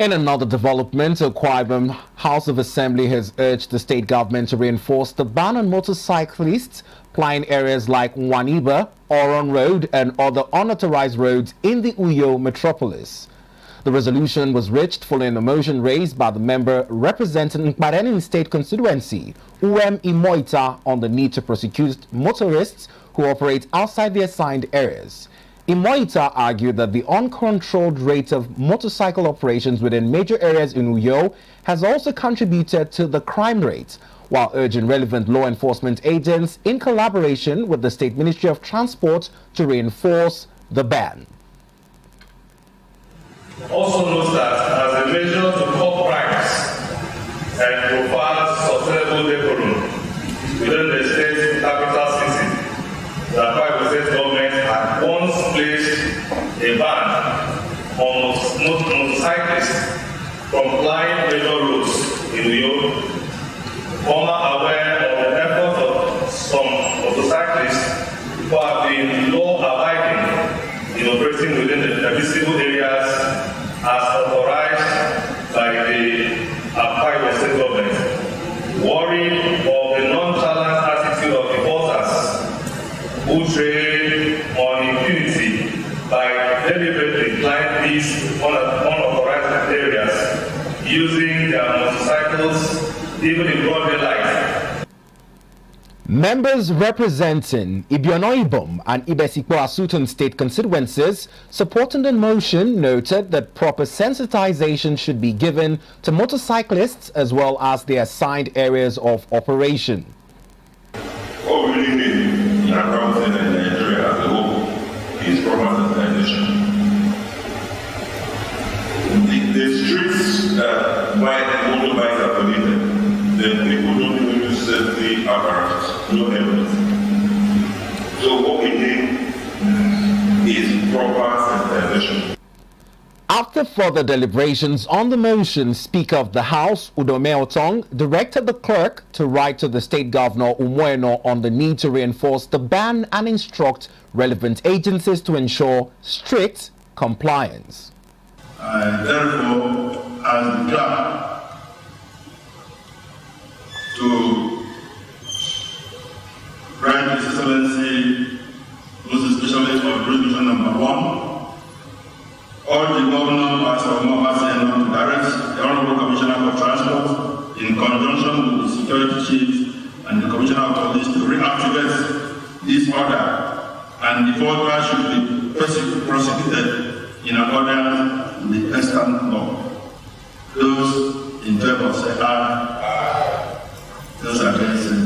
In another development, Akwa House of Assembly has urged the state government to reinforce the ban on motorcyclists plying areas like Nwaniba, Oron Road and other unauthorized roads in the Uyo metropolis. The resolution was reached following a motion raised by the member representing Mkpat Enin State Constituency, UM Imoita, on the need to prosecute motorists who operate outside the assigned areas. Imoh-Ita argued that the uncontrolled rate of motorcycle operations within major areas in Uyo has also contributed to the crime rate, while urging relevant law enforcement agents in collaboration with the State Ministry of Transport to reinforce the ban. Also note that as a measure to curb crimes and provide sustainable decorum within the state motorcyclists from flying major roads in Uyo. Former aware of the efforts of some motorcyclists who have been law-abiding in operating within the permissible areas as authorized by the Akwa State government, worried of the nonchalant attitude of the voters who trade on impunity by deliberately flying these unauthorized areas using their motorcycles even in broad daylight Members representing Ibiono and Ibesikpo Asutan state constituencies supporting the motion noted that proper sensitization should be given to motorcyclists as well as their assigned areas of operation. What we really need in our country Nigeria as a whole is proper sensitization. Why motorbikes are polluted, people don't even use safety apparatus, no evidence. So what we need is proper sensitization. After further deliberations on the motion, Speaker of the House, Udeme Otong, directed the clerk to write to the state governor, Umo Eno, on the need to reinforce the ban and instruct relevant agencies to ensure strict compliance. I therefore the clerk to write His Excellency, most especially for resolution number one, all the governor as of Mobasa to direct the Honorable Commissioner for Transport in conjunction with the security chief and the Commissioner of Police to reactivate this order and the faulter should be prosecuted in accordance with the extant law. Those in favor say aye. Those against